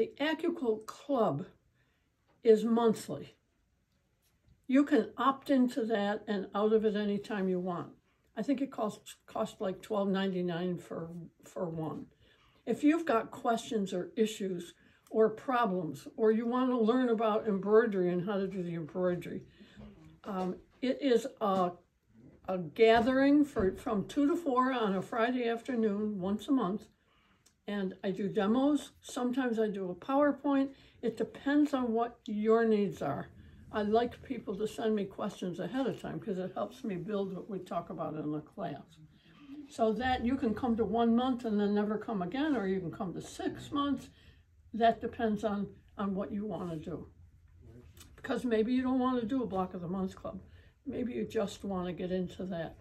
The AccuQuilt Club is monthly. You can opt into that and out of it anytime you want. I think it costs costs like $12.99 for for one. If you've got questions or issues or problems, or you want to learn about embroidery and how to do the embroidery, um, it is a, a gathering for from two to four on a Friday afternoon once a month. And I do demos. Sometimes I do a PowerPoint. It depends on what your needs are. I like people to send me questions ahead of time because it helps me build what we talk about in the class. So that you can come to one month and then never come again, or you can come to six months. That depends on, on what you want to do. Because maybe you don't want to do a block of the month club. Maybe you just want to get into that